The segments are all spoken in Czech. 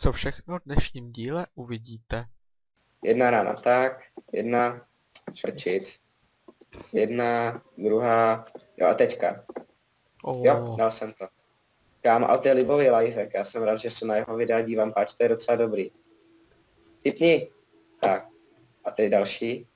Co všechno v dnešním díle uvidíte. Jedna rána tak, jedna frčic, jedna, druhá, jo a teďka. Oh, Jo, dal jsem to. Kámo, a to je libový lifehack, já jsem rád, že se na jeho videa dívám, páč, to je docela dobrý. Typni. Tak. A teď další.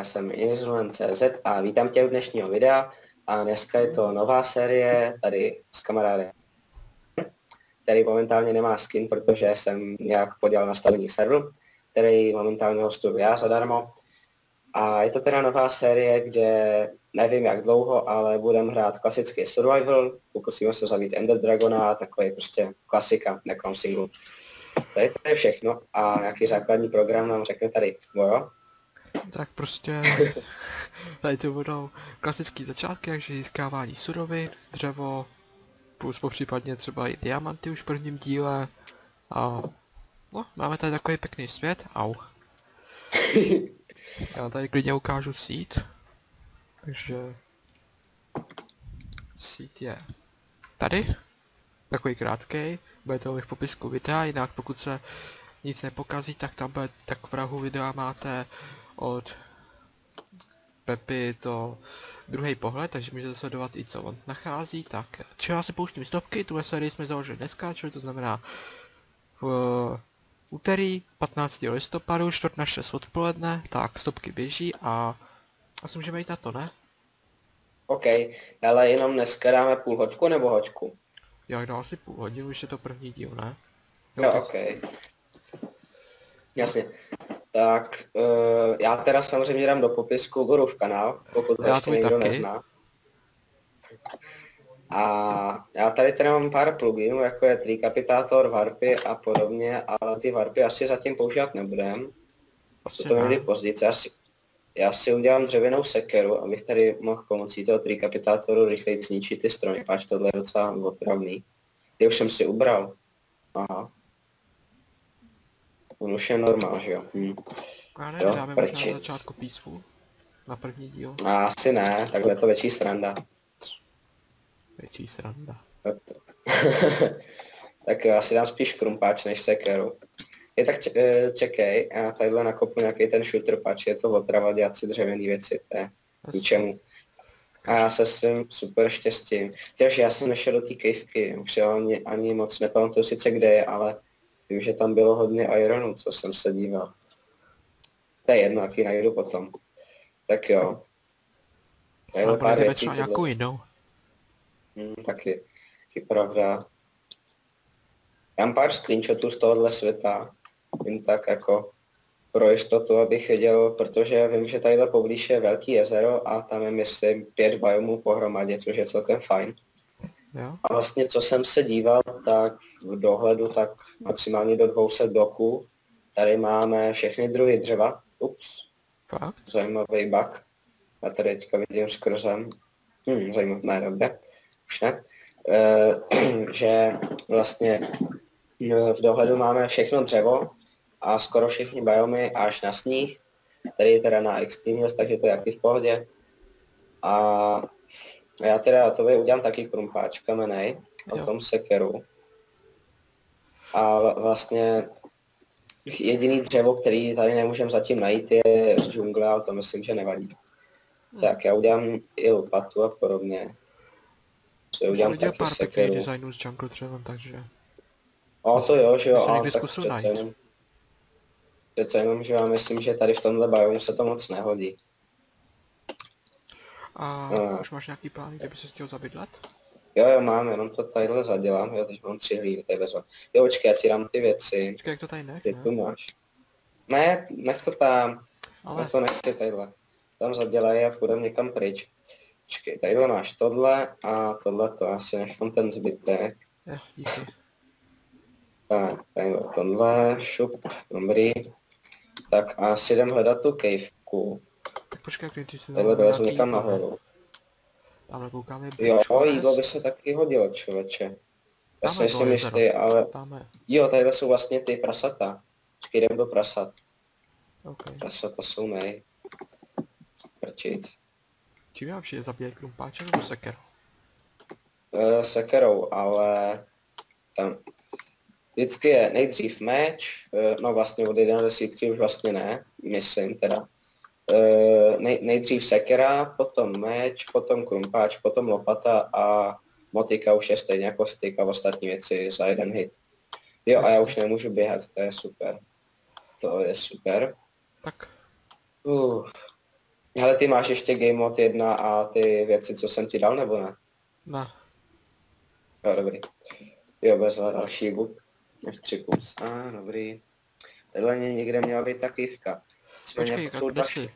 Já jsem Inizlumen.cz a vítám tě u dnešního videa a dneska je to nová série tady s kamarádem, který momentálně nemá skin, protože jsem nějak podělal nastavení serveru, který momentálně hostuju já zadarmo. A je to teda nová série, kde nevím jak dlouho, ale budeme hrát klasický survival, pokusíme se zabít Ender Dragona, takový prostě klasika, nekrom single. To je všechno a nějaký základní program nám řekne tady Voro. Tak prostě tady to budou klasické začátky, takže získávání surovin, dřevo, plus popřípadně třeba i diamanty už v prvním díle. A no, máme tady takový pěkný svět, au. Já tady klidně ukážu sít. Takže sít je tady. Takový krátký, bude to v popisku videa, jinak pokud se nic nepokazí, tak tam bude, tak v prahu videa máte od Pepy to druhý pohled, takže můžete sledovat i co on nachází. Tak, čeho já si pouštím stopky, tuhle sérii jsme založili dneska, čili to znamená v úterý 15. listopadu, čtvrt na 6 odpoledne, tak stopky běží a asi můžeme jít na to, ne? OK, ale jenom dneska dáme půl hoďku nebo hoďku? Já dám asi půl hodinu, už je to první díl, ne? Jo, teď- OK. Jasně. Tak, uh, já teda samozřejmě dám do popisku Gorův kanál, pokud Já ještě někdo taky. nezná. A já tady teda mám pár pluginů, jako je Trikapitátor, Varpy a podobně, ale ty Varpy asi zatím používat nebudem. Asi To někdy později. Já si, já si udělám dřevěnou sekeru, abych tady mohl pomocí toho Trikapitátoru rychleji zničit ty stromy, páč tohle je docela otravný. Ty už jsem si ubral. Aha. On už je normál, že jo? Hm. A ne, Jo, dáme možná na začátku písmu. Na první díl. A asi ne, takhle je to větší sranda. Větší sranda. tak jo, asi dám spíš krumpáč než sekeru. Je tak eh, čekej, já tadyhle nakopu nějaký ten shooter patch, je to otrava dělat si dřevěný věci, to je k ničemu. A já se svým super štěstím. Takže já jsem nešel do té kejvky, už ani, ani moc nepamatuju sice kde je, ale vím, že tam bylo hodně ironu, co jsem se díval. To je jedno, jaký najdu potom. Tak jo. A Tadyhle pár věcí. třeba nějakou jinou. Hmm, taky, taky pravda. Já mám pár screenshotů z tohohle světa, jen tak jako pro jistotu, abych věděl, protože vím, že tadyhle poblíž je velký jezero a tam je, myslím, pět biomů pohromadě, což je celkem fajn. Jo? A vlastně, co jsem se díval, tak v dohledu, tak maximálně do 200 bloků. Tady máme všechny druhy dřeva. Ups, Fakt? zajímavý bug. Já tady teďka vidím skrzem. Hm, zajímavé, ne, dobře. Už ne. E, že vlastně eh, v dohledu máme všechno dřevo a skoro všechny biomy až na sníh, který je teda na extremis, takže to je jaký v pohodě. A já teda to udělám taky krumpáč kamenej, Jo. potom sekeru. A vla- vlastně jediný dřevo, který tady nemůžeme zatím najít, je z džungle, ale to myslím, že nevadí. Hm. Tak já udělám i lopatu a podobně. Co udělám taky pár sekeru. designů s jungle dřevem, takže... A to jo, že jo, a tak přece najít. jenom, přece jenom, že já myslím, že tady v tomhle biomu se to moc nehodí. A A. už máš nějaký plán, kde by se chtěl zabydlet? Jo, jo, mám, jenom to tadyhle zadělám, jo, teď mám tři hlíny, tady bezva. Jo, počkej, já ti dám ty věci, Počkej, jak to tady nech, kde ne? tu máš. Ne, nech to tam, Ale já to nechci tadyhle. Tam zadělej a půjdeme někam pryč. Počkej, tadyhle máš tohle a tohle to, já si nechám ten zbytek. jo, díky. Tak, tady bylo tohle, šup, dobrý. Tak a si jdem hledat tu kejvku. Tak počkej, Takhle zavolám dolezu nějaký někam jídlo. nahoru. Tamhle koukám je Jo, jídlo by se taky hodilo, člověče. Já si bylo jistý, ale Tamhle, jo, tady jsou vlastně ty prasata. Počkej, jdem do prasat. ok. Prasata jsou nej. Prčic. Čím já přijde zabíjet krumpáče nebo seker? Uh, sekerou, ale tam vždycky je nejdřív meč, uh, no vlastně od 1 do desítky už vlastně ne, myslím teda. Uh, nej, nejdřív sekera, potom meč, potom krumpáč, potom lopata a motika už je stejně jako styk a ostatní věci za jeden hit. Jo, a já už nemůžu běhat, to je super. To je super. Tak, Uh. Ale ty máš ještě Game Mode 1 a ty věci, co jsem ti dal, nebo ne? ne. Jo, dobrý. Jo, bez další book. Tři plus. A, ah, dobrý. Tohle mě někde měla být ta kývka. Nicméně Počkej, jsi?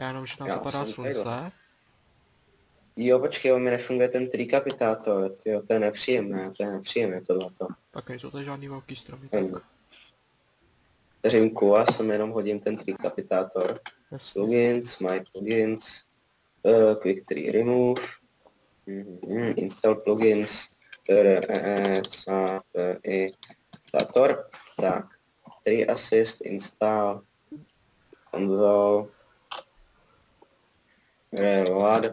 Já jenom, že nám Já zapadá slunce. tady. Jo, počkej, on mi nefunguje ten trikapitátor. Jo, to je nepříjemné, to je nepříjemné tohleto. Tak nejsou to žádný velký stromy, Hmm. tak a sem jenom hodím ten trikapitátor. jasně. Plugins, my plugins, uh, quick tree remove, mm, install plugins, e, i dator, tak, tree assist, install, console, reload,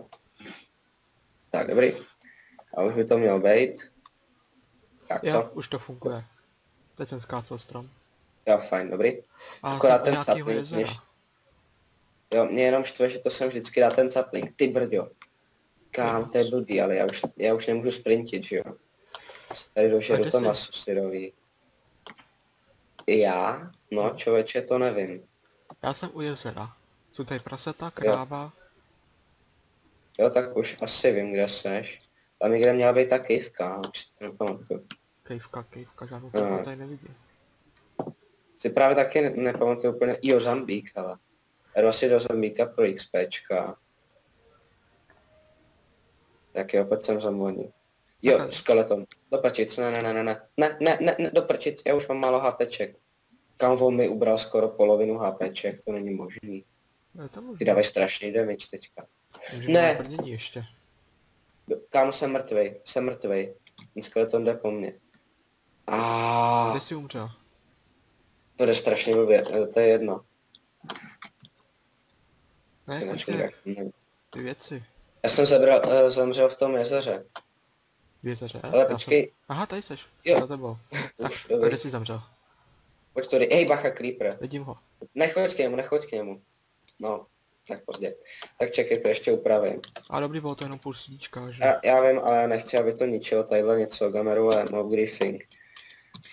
tak dobrý, a už by to mělo být, tak Jo, co, už to funguje. Teď jsem skácel strom. jo, fajn, dobrý, A Akorát ten sapling, než- Jo, mě jenom štve, že to jsem vždycky dá ten sapling. Ty brďo. Kam, to je blbý, ale já už, já už nemůžu sprintit, že jo. Tady dožeru to maso syrový. Já? No, člověče, to nevím. Já jsem u jezera. Jsou tady prasata, kráva. Jo, tak už asi vím, kde seš. Tam někde měla být ta kývka, už si to nepamatuju. Kejvka, kejvka, žádnou No. kejvku tady nevidím. Si právě taky ne- nepamatuju úplně. Jo, Zambík, ale. Jdu asi do Zambíka pro XPčka. Tak jo, pojď sem zamlení. Jo, a- skeleton. Do prčic, ne, ne, ne, ne, ne, ne, ne, ne, ne, do prčic, já už mám málo HPček. Kam mi ubral skoro polovinu HPček, to není možný. Je to Ty možné. dávají strašný damage teďka. Můžeme Ne. na brnění ještě. Kámo, jsem mrtvej, jsem mrtvej. Ten skeleton jde po mně. A Kde jsi umřel? to jde strašně blbě, eh, to je jedno. Ne, počkej, ty věci. Já jsem zabral, uh, zemřel v tom jezeře. V jezeře? Ale Já jsem- počkej, Aha, tady jsi. Jo. Jsem za tebou. Tak, kde jsi zemřel? pojď tady, ej bacha, creeper. Vidím ho. Nechoď k němu, nechoď k němu. No, tak pozdě. Tak čekej, to ještě upravím. A dobrý, bylo to jenom půl srdíčka, že? Já, já vím, ale já nechci, aby to ničilo tadyhle něco, gameruje, mob griefing,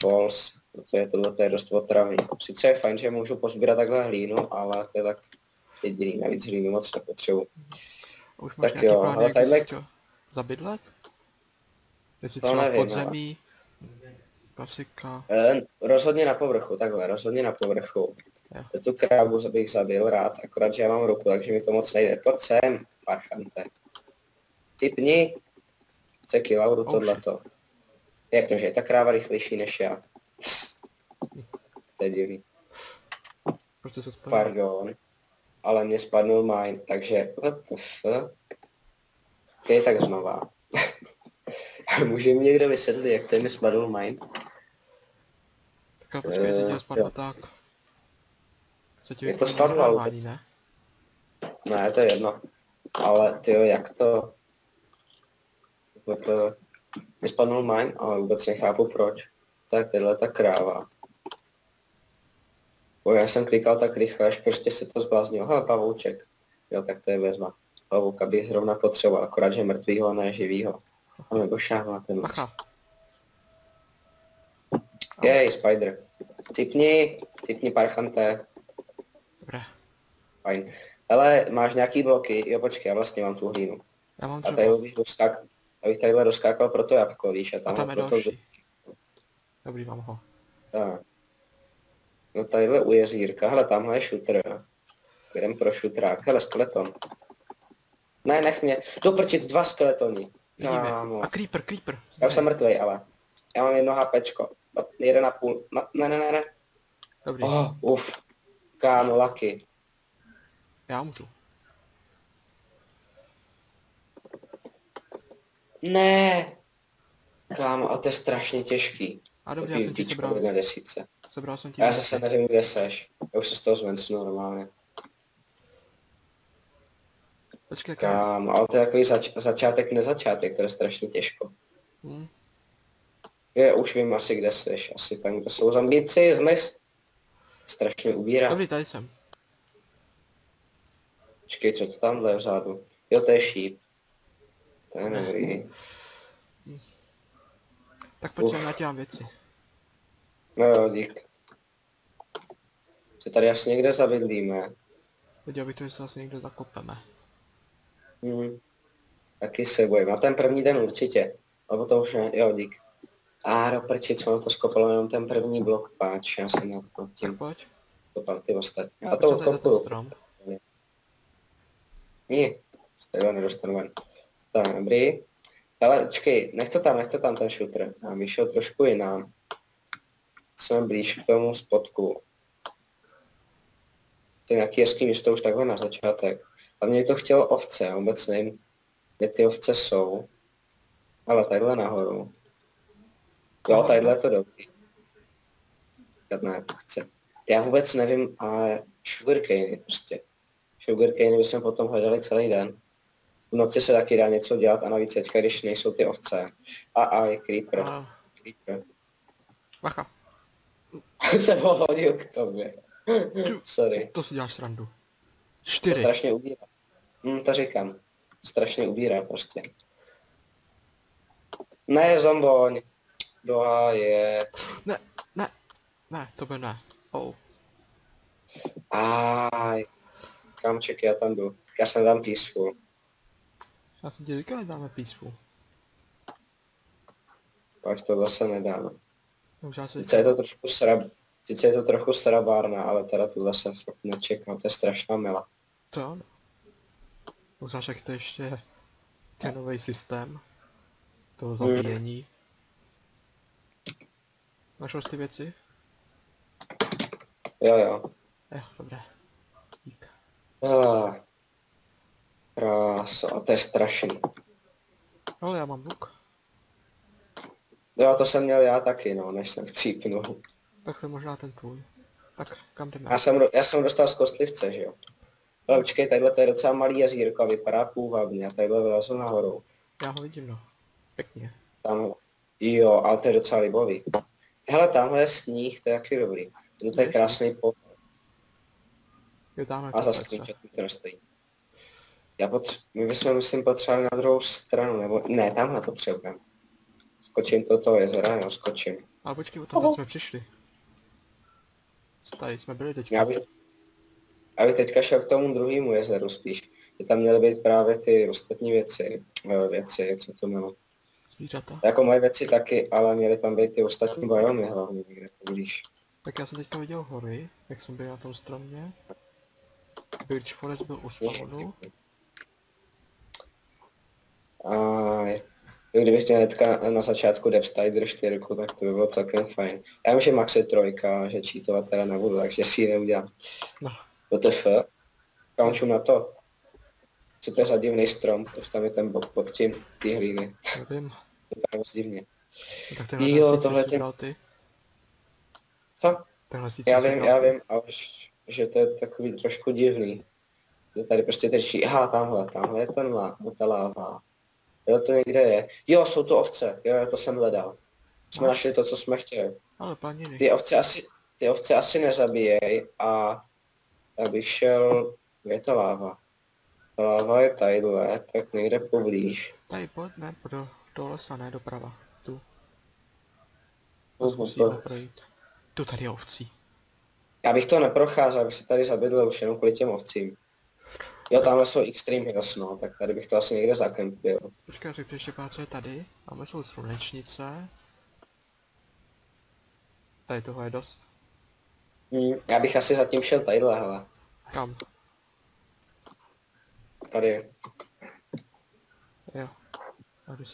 false, protože tohle je dost otravný. Sice je fajn, že můžu pozbírat takhle hlínu, ale to je tak jediný, navíc hlínu moc nepotřebuji. A už máš tak nějaký jo, plán, ale jak tadyhle- zabydlet? Jestli To třeba nevím, podzemí, klasika, Eh, rozhodně na povrchu, takhle, rozhodně na povrchu. Jo. Tu krávu bych zabil rád, akorát, že já mám ruku, takže mi to moc nejde. Pojď sem, parchante. Typni. Ceky, Lauru, Oh, tohleto. Jak to, že je ta kráva rychlejší než já? To je divný. se spadl. Pardon. Ale mě spadnul mine, takže? Ok, tak znova. Může mi někdo vysvětlit, jak to mi spadl mine? Tak a počkej, jestli Eh, tě spadlo tak. Co ti Je to spadlo, ne? Ne, to je jedno. Ale ty jak to... to mi spadnul mine, ale vůbec nechápu proč. Tak tyhle ta kráva. Bo já jsem klikal tak rychle, až prostě se to zbláznilo. Hele, pavouček. Jo, tak to je vezma. Pavouka bych zrovna potřeboval, akorát, že mrtvýho a ne živýho. A nebo šáhla ten nos. Jej, spider. Cipni, cipni parchante. Dobré. Fajn. Ale máš nějaký bloky? Jo, počkej, já vlastně mám tu hlínu. Já mám A dřevo. tady bych doskák, abych tadyhle doskákal pro to jabko, víš, a A tam, tam je pro to, další. Dobrý, mám ho. tak. No tadyhle u jezírka, hele, tamhle je shooter. Jdem pro shooterák, hele, skeleton. Ne, nech mě, doprčit dva skeletoni. Vidíme. Kámo. A creeper, creeper. Já už jsem mrtvej, ale. já mám jedno HPčko. No, Jeden a půl. No, ne, ne, ne, ne. Dobrý, Oh, uf. Kámo, lucky. já můžu. Ne. Kámo, a to je strašně těžký. A dobře, já jsem ti sebral, na desíce. sebral jsem ti Já zase nevím, kde seš. Já už se z toho zvencnu normálně. Počkej, já... Kámo, ale to je takový zač- začátek, nezačátek, to je strašně těžko. Hm, Je, už vím asi, kde seš. Asi tam, kde jsou zambíci, zmys. Strašně ubírá. Dobrý, tady jsem. Počkej, co to tamhle vzadu? Jo, to je šíp. To je dobrý. Tak pojď Uf. sem, já ti dám věci. No jo, dík. Se tady asi někde zabydlíme. Viděl bych to, že se asi někde zakopeme. Hmm. Taky se bojím. A ten první den určitě. A potom už ne. Jo, dík. A do prčic, ono to skopalo jenom ten první blok páč. Já jsem nad Tak tím pojď. kopal ty ostatní. Já A to to strom. Ne, z toho nedostanu ven. Tak, dobrý. Ale počkej, nech to tam, nech to tam ten shooter. Já bych šel trošku jinam. Jsme blíž k tomu spodku. To je nějaký hezký místo už takhle na začátek. A mě to chtělo ovce, já vůbec nevím, kde ty ovce jsou. Ale tadyhle nahoru. Jo, tadyhle je to dobrý. Žádná chce. Já vůbec nevím, ale sugarcane prostě. Sugarcane bychom potom hledali celý den. V noci se taky dá něco dělat a navíc teďka, když nejsou ty ovce. A a je creeper. A, creeper. bacha, se pohodil k tobě. Sorry. to si děláš srandu. To Čtyři. strašně ubírá. Hm, to říkám. Strašně ubírá prostě. Ne, zomboň. Do háje. Ne, ne, ne, to by ne. Oh, Aj. Kam čekaj, já tam jdu. Já jsem tam peaceful. já jsem ti říkal, že dáme peaceful. Až to zase nedáme. Už já se Sice je to trošku srab, sice je to trochu srabárna, ale teda tu zase fakt nečekám, to je strašná mela. To jo. Uznáš, jak to ještě ten nový systém toho zabíjení. Našel jsi ty věci? Jo, jo. Jo, dobré. Dík. Ah. Krása, to je strašný. Ale já mám luk. Jo, to jsem měl já taky, no, než jsem chcípnul. Tak to je možná ten tvůj. Tak kam jdeme? Já jsem, já jsem dostal z kostlivce, že jo. Ale počkej, tadyhle to je docela malý jezírko a vypadá půvabně a tadyhle vylezu nahoru. Já ho vidím, no. Pěkně. Tam, jo, ale to je docela libový. Hele, tamhle je sníh, to je jaký dobrý. To je krásný po Jo, dáme a za to screenshot mi to nestojí. Já potř- my bychom, myslím, potřebovali na druhou stranu, nebo ne, tamhle potřebujeme. Skočím do toho jezera, jo, skočím. Ale počkej, o tom jsme přišli. Tady jsme byli teďka. Já bych, já bych teďka šel k tomu druhému jezeru spíš. Že tam měly být právě ty ostatní věci, eh, věci, co to mělo. Zvířata. Jako moje věci taky, ale měly tam být ty ostatní biomy hlavně někde poblíž. Tak já jsem teďka viděl hory, jak jsme byli na tom stromě. Birch Forest byl u spawnu. A kdybych měl hnedka na, na začátku Depstider 4, tak to by bylo celkem fajn. Já vím, že Max je trojka, že cheatovat teda nebudu, takže si ji neudělám. No, WTF? Kaunču na to. Co to je za divný strom, protože tam je ten bod pod tím, ty hlíny. nevím. Vypadá moc divně. No, tak tenhle Jo, tohle si ty-. Co? Tenhle si Já vím, já vím, ale ž- že to je takový trošku divný. Že tady prostě trčí, aha, tamhle, tamhle je ten lá, ta láva. Jo, to někde je. Jo, jsou to ovce, jo, to jsem hledal. Jsme No. našli to, co jsme chtěli. Ale planiny. Ty ovce asi, ty ovce asi nezabíjej a já bych šel, kde je ta láva? Láva je tadyhle, tak někde poblíž. Tady pojď, ne, do, do lesa, ne, doprava. Tu. No, Musíme to- projít. Tu tady je ovcí. Já bych to neprocházel, abych se tady zabydlel už jenom kvůli těm ovcím. Jo, tamhle jsou Extreme Hills, no, tak tady bych to asi někde zakempil. Počkej, já se chci ještě pát, co je tady. Máme jsou slunečnice. Tady toho je dost. Hmm, já bych asi zatím šel tadyhle, hele. Kam? Tady. Jo.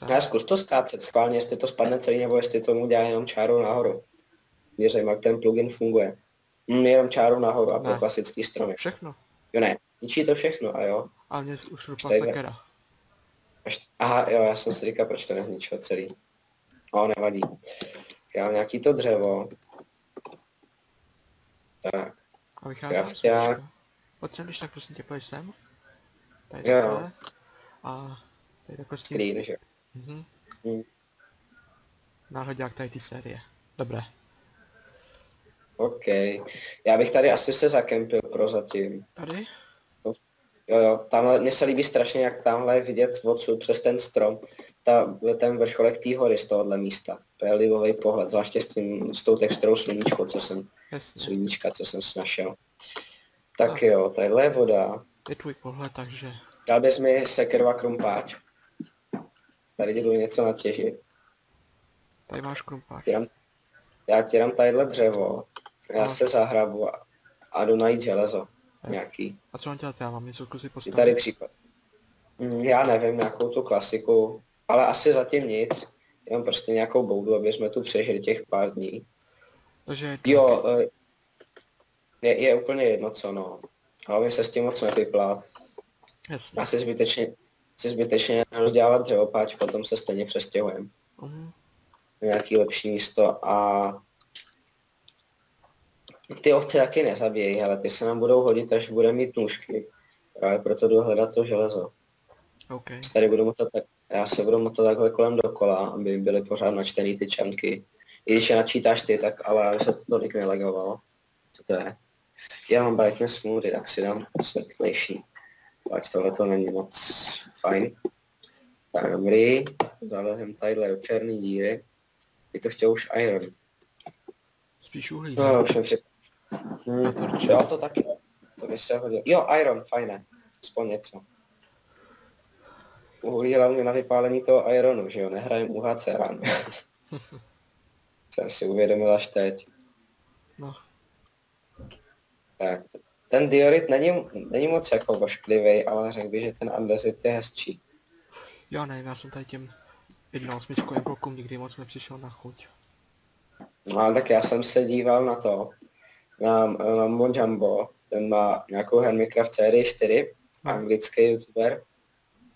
Ne, zkus to skácet schválně, jestli to spadne celý, nebo jestli tomu dělá jenom čáru nahoru. Věřím, jak ten plugin funguje. Mm, jenom čáru nahoru a Ne. po klasický stromy. Všechno. Jo ne, ničí to všechno, a jo. A mě už rupla Tady- sekera. Až, aha, jo, já jsem si říkal, proč to nezničilo celý. No, nevadí. Já mám nějaký to dřevo. Tak, A vycházím Pojď sem, když tak prosím tě, pojď sem. Tady Jo, takhle. A tady takhle s tím... screen, že? Mhm. Hmm. Náhledák tady ty série. Dobré. OK. Já bych tady asi se zakempil prozatím. Tady? Jo, jo, tamhle, mně se líbí strašně, jak tamhle vidět odsud přes ten strom, ta, ten vrcholek té hory z tohohle místa. To je libový pohled, zvláště s, tím, s tou texturou sluníčko, co jsem, Jasně. sluníčka, co jsem snašel. Tak jo, tadyhle je voda. Je tvůj pohled, takže... Dal bys mi sekerva krumpáč. Tady jdu něco natěžit. Tady máš krumpáč. Dám, já ti dám tadyhle dřevo, já No. se zahrabu a, a jdu najít železo. Nějaký. A co mám dělat? Já mám něco kusy Je postavit. tady příklad. Mm, Já nevím, nějakou tu klasiku, ale asi zatím nic. Jenom prostě nějakou boudu, aby jsme tu přežili těch pár dní. Takže Jo, eh, je, je úplně jedno co, no. Hlavně se s tím moc nevyplát. Jasně. Asi zbytečně, si zbytečně rozdělávat dřevopáč, potom se stejně přestěhujeme Mhm. na nějaký lepší místo a ty ovce taky nezabíjejí, ale ty se nám budou hodit, až budeme mít nůžky. Právě proto jdu hledat to železo. OK. Tady budu motat tak, já se budu motat takhle kolem dokola, aby byly pořád načtený ty čanky. I když je načítáš ty, tak ale aby se to tolik nelegovalo. Co to je? Já mám brightness moody, tak si dám světlejší. Ať tohle to není moc fajn. Tak dobrý, zalehem tadyhle do černý díry. Ty to chtěl už iron. Spíš uhlí. No, už jsem při... Hmm, jo, to taky. To by se hodilo. Jo, iron, fajné. Aspoň něco. Uhlí hlavně na vypálení toho ironu, že jo, nehrajem UHC rán. jsem si uvědomil až teď. No. Tak, ten diorit není, není moc jako vošklivý, ale řekl bych, že ten andezit je hezčí. Já nevím, já jsem tady těm 1.8 blokům nikdy moc nepřišel na chuť. No tak já jsem se díval na to, na, na Mojambo, ten má nějakou Handmicraft sérii 4, No. anglický youtuber.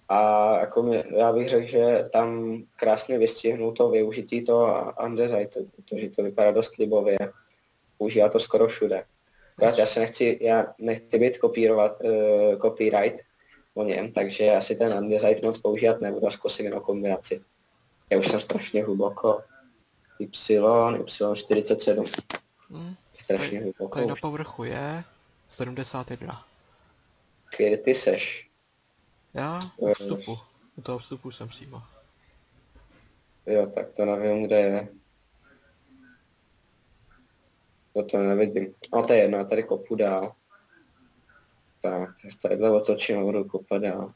A jako mě, já bych řekl, že tam krásně vystihnul to využití toho andesitu, protože to vypadá dost libově. Používá to skoro všude. Akorát já se nechci, já nechci být kopírovat, uh, copyright o něm, takže já si ten andesite moc používat nebudu a zkusím jenom kombinaci. Já už jsem strašně hluboko. Y, Y47. Hm. Strašně hluboko. Tady na povrchu je 71. Kde ty seš? Já u vstupu. U toho vstupu jsem přímo. Jo, tak to nevím, kde je. To to nevidím. No to je jedno, já tady kopu dál. Tak, tadyhle otočím a budu kopat dál.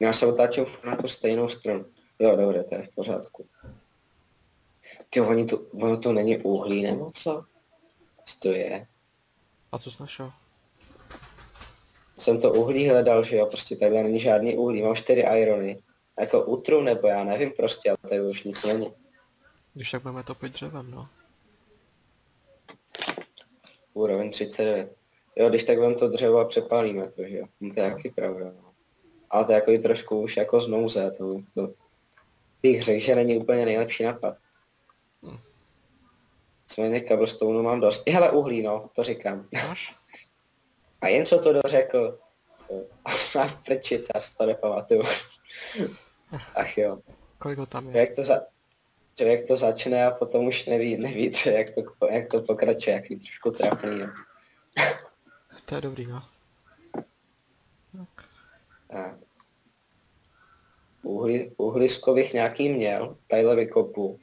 Já se otáčím na tu stejnou stranu. Jo, dobře, to je v pořádku. Ty, oni tu, ono to není uhlí nebo co? Co to je? A co jsi našel? Jsem to uhlí hledal, že jo, prostě tady není žádný uhlí, mám čtyři irony. Jako utru nebo já nevím prostě, ale tady už nic není. Když tak budeme topit dřevem, no. Úroveň 39. Jo, když tak vem to dřevo a přepálíme to, že jo. No, to je taky pravda, no. Ale to je jako i trošku už jako z nouze, to, to bych řekl, že není úplně nejlepší nápad. Hm. Nicméně cobblestone mám dost. I hele uhlí, no, to říkám. A jen co to dořekl, a prčit, já si to nepamatuju. Ach jo, Kolik ho tam je? člověk to, za, člověk to začne a potom už neví, neví co, jak, to, jak to pokračuje, jaký trošku trapný. No. To je dobrý, no. Tak. Tak. Uhli, uhlisko bych nějaký měl, tadyhle vykopu.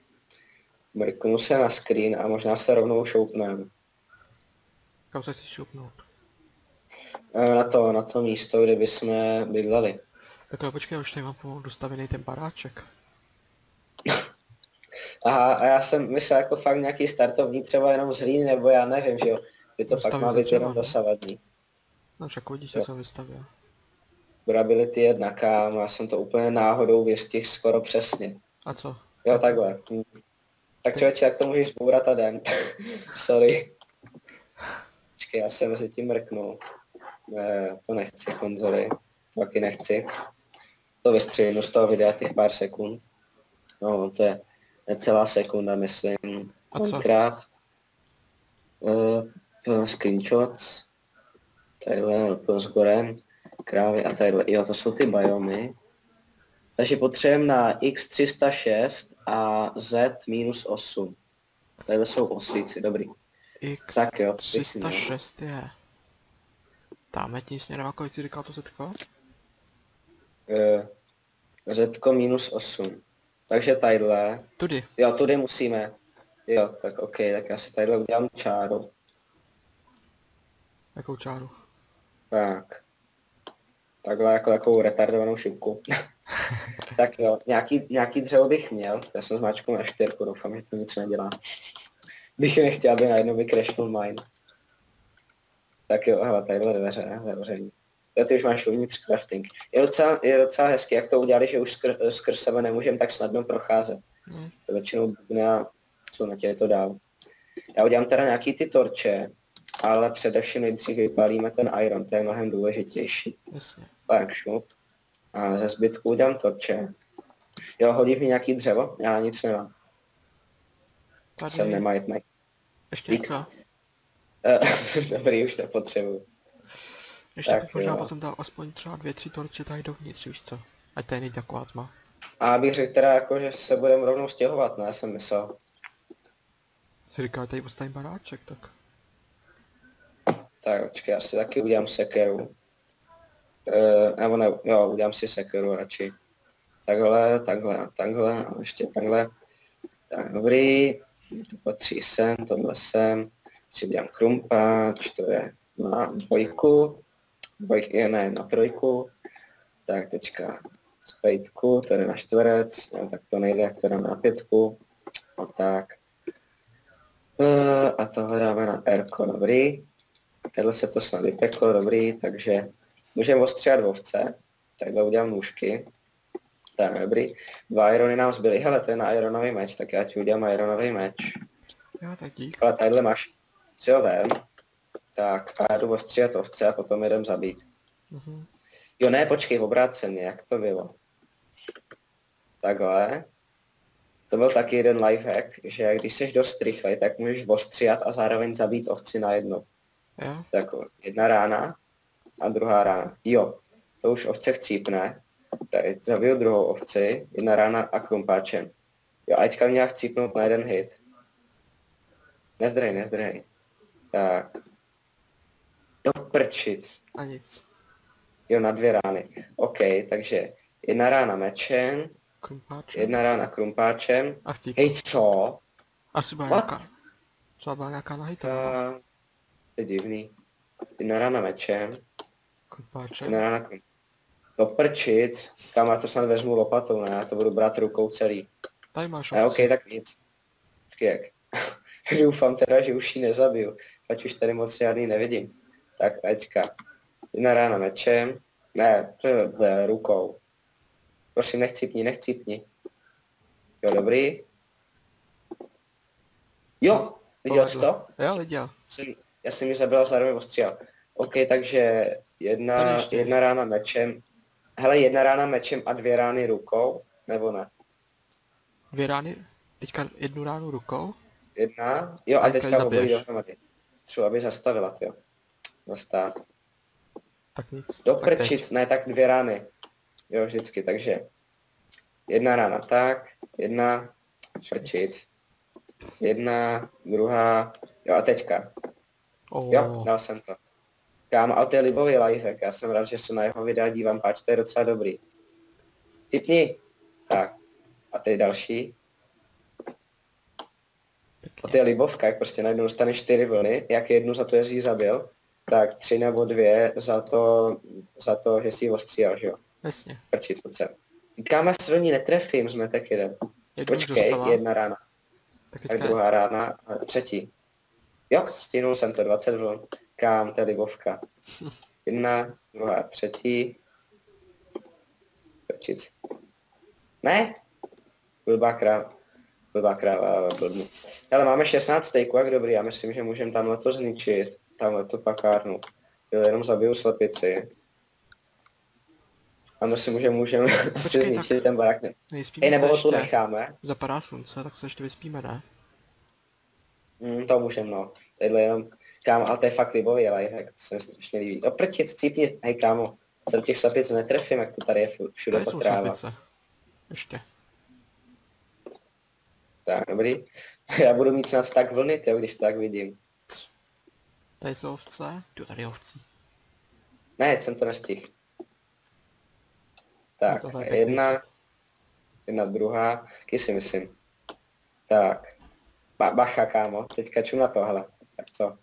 Mrknu se na screen a možná se rovnou šoupnem. Kam se chceš šoupnout? Eh, Na to, na to místo, kde bychom bydleli. Tak jo, počkej, už tady mám pomalu dostavený ten baráček. Aha, a já jsem myslel jako fakt nějaký startovní, třeba jenom z hlíny, nebo já nevím, že jo. Že to fakt stavím má být jenom ne? dosavadní. No však vidíš, co jsem vystavil. Durability jedna, kámo, já jsem to úplně náhodou vystihl skoro přesně. A co? Jo, takhle. Hm. Tak člověče, tak to můžeš zbourat a den. Sorry. Počkej, já jsem mezi tím mrknul. Ne, to nechci, konzoly. To taky nechci. To vystřelím z toho videa těch pár sekund. No, to je necelá sekunda, myslím. A co? Minecraft. Uh, screenshots. Tadyhle s gorem. Krávy a tadyhle. Jo, to jsou ty biomy. Takže potřebujeme na x306 a z minus 8. Tadyhle jsou oslíci, dobrý. X Tak jo, pěkně. 306 je. Dáme ti směrem, kolik jsi říkal to zetko? Uh, Zetko minus 8. Takže tadyhle. Tudy. Jo, tudy musíme. Jo, tak ok, tak já si tadyhle udělám čáru. Jakou čáru? Tak. Takhle jako takovou retardovanou šipku. tak jo, nějaký, nějaký dřevo bych měl. Já jsem zmáčknul na čtyřku, doufám, že to nic nedělá. bych nechtěl, aby najednou vycrashnul mine. Tak jo, hele, tadyhle dveře, zavření. Jo, ty už máš uvnitř crafting. Je docela, je docela hezky, jak to udělali, že už skr, skrz sebe nemůžeme tak snadno procházet. Hm. To většinou bubne co na tě to dál. Já udělám teda nějaký ty torče, ale především nejdřív vypálíme ten iron, to je mnohem důležitější. Jasně. Tak šup. A ze zbytku udělám torče. Jo, hodí mi nějaký dřevo? Já nic nemám. Tady Jsem nemajetný. ještě Dík. něco. Eh, Dobrý, už to potřebuju. Ještě Tak možná jo. potom dal aspoň třeba dvě, tři torče tady dovnitř, víš co? Ať tady nejde taková tma. A abych řekl teda jako, že se budeme rovnou stěhovat, ne, jsem myslel. Si říkal, tady postavím baráček, tak. Tak počkej, já si taky udělám sekeru. E, nebo ne, jo, udělám si sekeru radši. Takhle, takhle takhle a ještě takhle. Tak dobrý, to patří sem, tohle sem. Si udělám krumpáč, to je na dvojku. Dvojky, ne, na trojku. Tak teďka z pejtku, to jde na čtverec, no, tak to nejde, jak to dáme na pětku. A tak. E, a tohle dáme na R, dobrý. Takhle se to snad vypeklo, dobrý, takže můžeme ostříhat ovce. Takhle udělám nůžky. Tak, dobrý. Dva irony nám zbyly. Hele, to je na ironový meč, tak já ti udělám ironový meč. Jo, tak dík. Ale tadyhle máš si ho vem. Tak a já jdu ostříhat ovce a potom jedem zabít. Mhm. Jo ne, počkej, obráceně, jak to bylo? Takhle. To byl taky jeden lifehack, že když jsi dost rychlej, tak můžeš ostříhat a zároveň zabít ovci na jedno. Jo, Tak jedna rána a druhá rána. Jo, to už ovce chcípne. Teď zabiju druhou ovci, jedna rána a krumpáčem. Jo, a teďka mě chcípnout na jeden hit. Nezdrej, nezdrej. Tak. Do prčic. a nic. Jo, na dvě rány. OK, takže jedna rána mečem, Krumpáč. jedna rána krumpáčem. A vtip. Hej, co? Asi byla What? nějaká. Třeba byla nějaká nahita. Ta... To je divný. Jedna rána mečem, Krumpáče. jedna rána krum... Do prčic. Kam já to snad vezmu lopatou, ne? Já to budu brát rukou celý. Tady máš Ne, OK, ovci. tak nic. Počkej, jak? Doufám teda, že už ji nezabiju. Ať už tady moc žádný nevidím. Tak, teďka. Jedna rána mečem. Ne, to je eh, rukou. Prosím, nechcípni, nechcípni. Jo, dobrý. Jo, viděl jsi to? Jo, viděl. Já jsem ji zabil a zároveň ostříhal. OK, takže jedna, jedna rána mečem. Hele, jedna rána mečem a dvě rány rukou, nebo ne? Dvě rány, teďka jednu ránu rukou. Jedna, jo, a A teďka obojí dohromady. Třeba aby zastavila, jo. Zastav. Tak nic. Do tak teď. prčic, ne, tak dvě rány. Jo, vždycky, takže jedna rána tak, jedna prčic, jedna, druhá, jo a teďka. Oh, Jo, dal jsem to. Kámo, ale to je libový lifehack, já jsem rád, že se na jeho videa dívám, páč, to je docela dobrý. Typni. Tak. A teď další. A to je libovka, jak prostě najednou dostaneš čtyři vlny, jak jednu za to, ji zabil, tak tři nebo dvě za to, za to, že jsi ji ostříhal, že jo. Jasně. Prčit, sem. Kámo, já se do ní netrefím, jsme tak jeden. Už Počkej, dostala. jedna rána, Tak tak druhá rána a třetí. Jo, stihnul jsem to, 20 vln. Kám, to je libovka. Jedna, druhá, třetí. prčic. Ne? Blbá kráva. Blbá kráva, blbnu. Ale máme 16 stejků, jak dobrý, já myslím, že můžeme tamhle to zničit. Tamhle to pakárnu. Jo, jenom zabiju slepici. A myslím, že můžeme asi zničit ten barák. Ne- Ej, nebo ho tu necháme. Zapadá slunce, tak se ještě vyspíme, ne? Mm, to můžeme, no. Tadyhle jenom, kámo, ale to je fakt libový lifehack, to se mi strašně líbí. O prčic, cípni, hej kámo, se do těch slepic netrefím, jak to tady je všude Tady potráva. slepice. Ještě. Tak, dobrý. Já budu mít snad tak vlny, tyjo, když to tak vidím. Tady jsou ovce. Tu tady je ovcí. Ne, jsem to nestihl. Tak, No jedna, jedna druhá, jaký si myslím. Tak, ba bacha kámo, teďka ču na tohle. Tak co?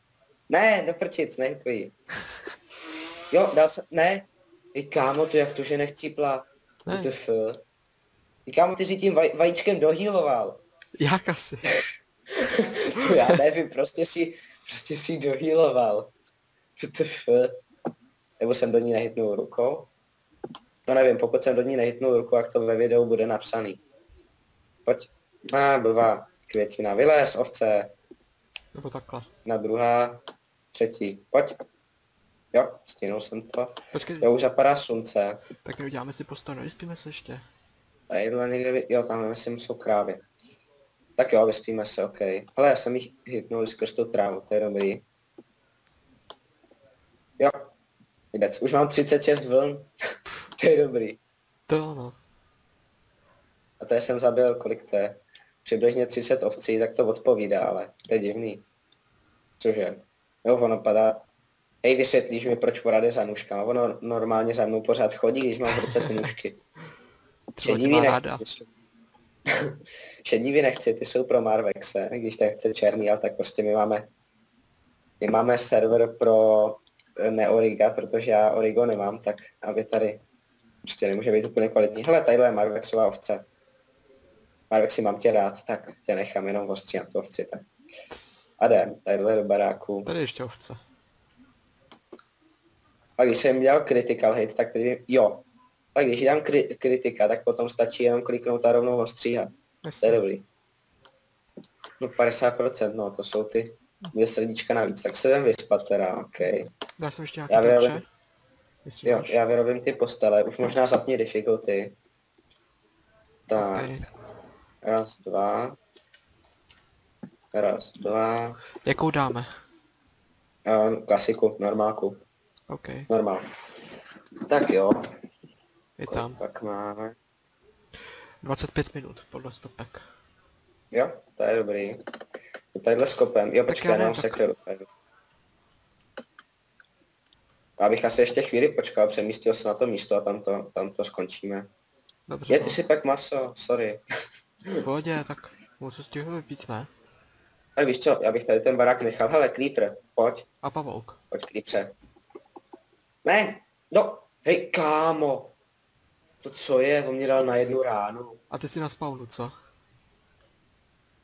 Ne, do prčic, ne tvojí. Jo, dal jsem, ne. I kámo, to jak to, že nechcípla. Ne. WTF. I kámo, ty si tím vaj, vajíčkem dohýloval. Jak asi? To já nevím, prostě si, prostě si dohýloval. WTF. Nebo jsem do ní nehytnul rukou. To nevím, pokud jsem do ní nehytnul rukou, jak to ve videu bude napsaný. Pojď. A, blbá. Květina. Vylez, ovce. Nebo takhle. Na druhá. Třetí. Pojď. Jo, stihnul jsem to. Počkej, Jo, už zapadá slunce. tak uděláme si postoj, no vyspíme se ještě. A jídle někde, jo, tam myslím jsou krávy. Tak jo, vyspíme se, OK. Ale já jsem jich hitnul skrz tu trávu, to je dobrý. Jo, vůbec, už mám 36 vln, to je dobrý. To jo, no. A to jsem zabil, kolik to je? Přibližně 30 ovcí, tak to odpovídá, ale to je divný. Cože? Jo, ono padá... Hej, vysvětlíš mi, proč porad je za nůžkama. Ono normálně za mnou pořád chodí, když mám v ruce ty nůžky. Třeba má nechci. ráda. jsou- Šedivý nechci, ty jsou pro Marvexe, když tak chce černý, ale tak prostě my máme my máme server pro eh, neoriga, protože já origo nemám, tak aby tady prostě nemůže být úplně kvalitní. Hele, tadyhle je Marvexová ovce. Marvexi, mám tě rád, tak tě nechám jenom ostříhat tu ovci, tak. A jdem, tadyhle do baráku. Tady ještě ovce. A když jsem dělal critical hit, tak tedy, jo. A když dám kri- kritika, tak potom stačí jenom kliknout a rovnou ostříhat. To je Jasně. dobrý. No 50%, no to jsou ty dvě srdíčka navíc. Tak se jdem vyspat teda, ok. Dá jsem ještě Já nějaký vyrobím- kapře? Jestli Jo, máš. já vyrobím ty postele, už možná zapni difficulty. Tak, Okay. raz, dva. Raz, dva. Jakou dáme? A, klasiku, normálku, OK, normál. Tak jo, je kolik tam. pak máme. 25 minut podle stopek. Jo, to je dobrý. Tadyhle s kopem. Jo, počkej, já nemám sekeru. Tady. Abych asi ještě chvíli počkal, přemístil se na to místo a tam to, tam to skončíme. Dobře, Je, no. ty si pak maso, sorry. v pohodě, tak můžu stihu vypít, ne? Tak víš co, já bych tady ten barák nechal. Hele, Creeper, pojď, A pavouk. pojď Creepře. Ne, no, hej, kámo. To co je, on mě dal na jednu ránu. A ty si na spawnu, co?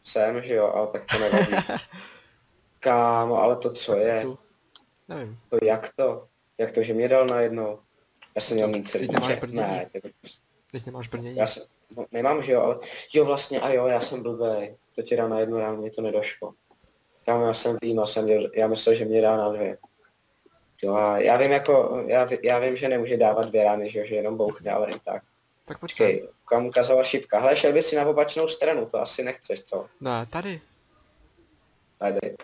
Jsem, že jo, ale tak to nevadí. Kámo, ale to co je, Tu. Nevím. to jak to? Jak to, že mě dal na jednou? Já jsem měl mít ty nemáš brnění. Ne, to- Teď nemáš brnění. já jsem, no, nemám, že jo, ale jo vlastně, a jo, já jsem blbej. To ti dá na jednu ránu, mě to nedošlo. Kámo, já jsem výjima, jsem děl, já myslel, že mě dá na dvě. Jo, a já vím jako, já, já vím, že nemůže dávat dvě rány, že, jo, že jenom bouchne, ale jen tak. Tak počkej. Počkej, kam ukazoval šipka. Hele, šel by si na opačnou stranu, to asi nechceš, co? Ne, tady. Tady.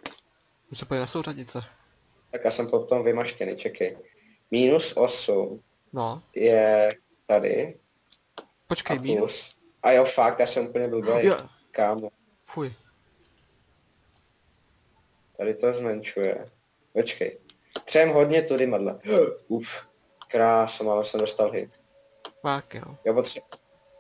Už se pojď na souřadice. Tak já jsem potom vymaštěný, čekej. Minus 8 No. je tady. Počkej, a minus. A jo, fakt, já jsem úplně blbý. Jo, Kámo, fuj. tady to zmenšuje. Počkej. Třem hodně tudy madle. Uf, krása, ale jsem dostal hit. Fakt jo. Jo, potře-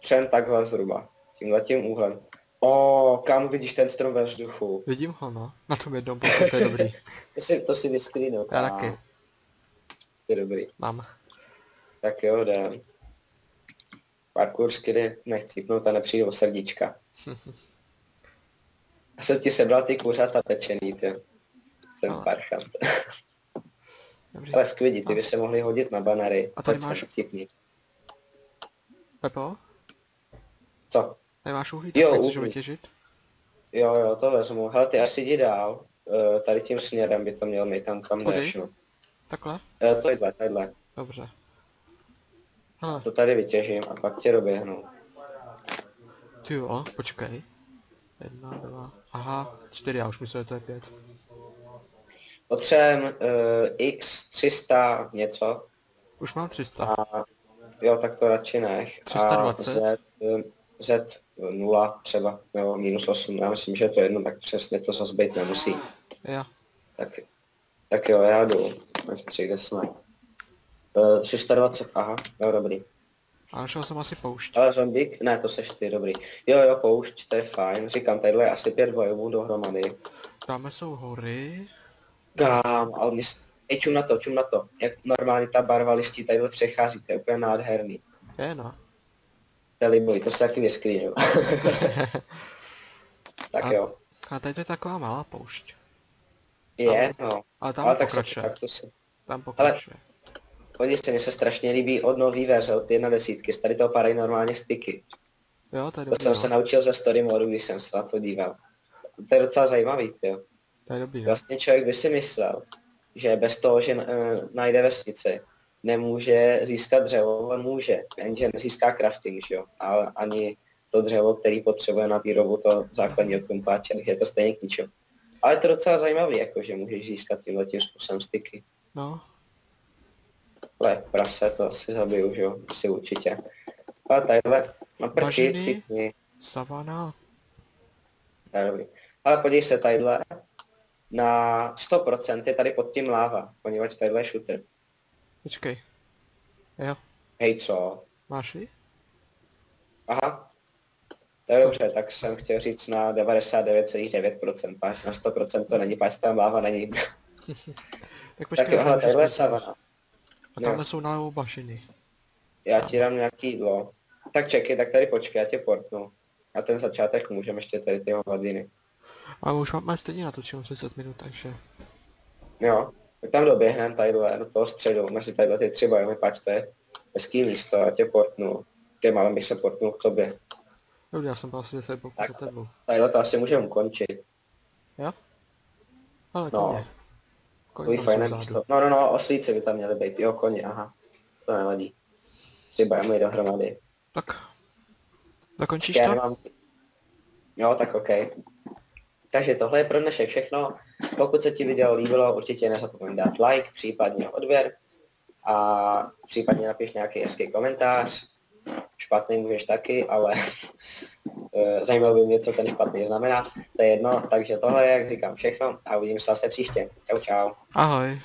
třem takhle zhruba. Tímhletím úhlem. O, kámo, vidíš ten strom ve vzduchu. Vidím ho, no. Na tom jednom boku, to je dobrý. To si, to si vysklínil, Já kámo. taky. To je dobrý. Mám. Tak jo, jdem. Parkour skilly nechcípnout a nepřijde o srdíčka. Já jsem ti sebral ty kuřata pečený, ty. Jsem No. parchant. Dobře. Ale skvědí, ty by se mohli hodit na banery. A tady sem, máš- vtipný. Pepo? Co? Nemáš uhlí? Jo, Tak nechceš uhlí. vytěžit? Jo, jo, to vezmu. Hele, ty asi jdi dál. Eh, tady tím směrem by to měl mít tam, kam Kudy? jdeš, no. Takhle? Eh, tohle, tohle. Dobře. Hele, To tady vytěžím a pak tě doběhnu. ty jo, počkej. Jedna, dva, aha, čtyři, já už myslím, že to je pět. Potřebujeme uh, x300 něco. Už mám 300. A jo, tak to radši nech. 320? A Z, eh, Z 0 třeba, nebo minus 8, já myslím, že je to jedno, tak přesně to zase být nemusí. Jo, Tak, tak jo, já jdu. Až tři, kde jsme. Uh, 320, aha, jo, dobrý. a našel jsem asi poušť. Ale zombík? Ne, to seš ty, dobrý. Jo, jo, poušť, to je fajn. Říkám, tadyhle je asi pět bojovů dohromady. Tamhle jsou hory. Kam, ale mě... s- Ej, čum na to, čum na to. Jak normálně ta barva listí tadyhle přechází, to je úplně nádherný. Je no. To je liboj, to se taky vyskrýnil. tak A- jo. A tady to je taková malá poušť. Je, no. Ale tam Ale tak se pokračuje. tak to se... Tam pokračuje. Podívej se, mně se strašně líbí od nový verze, od jedna desítky, z tady toho padají normálně styky. Jo, je To jsem no. se naučil ze story modu, když jsem se na to díval. To je docela zajímavý, jo. To je dobrý. Vlastně člověk by si myslel, že bez toho, že eh, najde vesnici, nemůže získat dřevo, on může, jenže nezíská crafting, že jo, ale ani to dřevo, který potřebuje na výrobu toho základního krumpáče, takže je to stejně k ničemu. Ale je to docela zajímavý, jako že můžeš získat tímhle tím způsobem styky. No, Ale prase to asi zabiju, že jo, asi určitě. Ale tadyhle, na Bažiny? cykni, savana. dobrý. Ale podívej se tadyhle, na 100% je tady pod tím láva, poněvadž tadyhle je shooter. Počkej. Jo, Hej, co? máš ji? Aha. To je Co? dobře, tak jsem chtěl říct na 99,9%, páč na 100% to není, páč tam láva není. Tak počkej, tak jo, hele, tadyhle je savana. A tamhle jsou nalevo bažiny. Já ti dám nějaký jídlo. Tak čekej, tak tady počkej, já tě portnu. A ten začátek můžeme ještě tady ty hovadiny. A už máme stejně natočeno 30 minut, takže... Jo, tak tam doběhneme tadyhle do toho středu, mezi tadyhle ty tři bojové, páč to je hezký místo, já tě portnu. Ty malem bych se portnul k tobě. Jo, já jsem byl asi 10 pokud Tak. za tebou. Tadyhle to asi můžeme ukončit. Jo? Ale No. koně. Koně fajné místo. No, no, no, oslíci by tam měly být, jo, koně, aha. To nevadí. Tři bojové dohromady. Tak. Dokončíš Já to? nemám... Jo, tak OK. Takže tohle je pro dnešek všechno. Pokud se ti video líbilo, určitě nezapomeň dát like, případně odběr a případně napiš nějaký hezký komentář. Špatný můžeš taky, ale eh, zajímalo by mě, co ten špatný znamená. To je jedno, takže tohle je, jak říkám, všechno a uvidíme se zase příště. Čau, čau. Ahoj.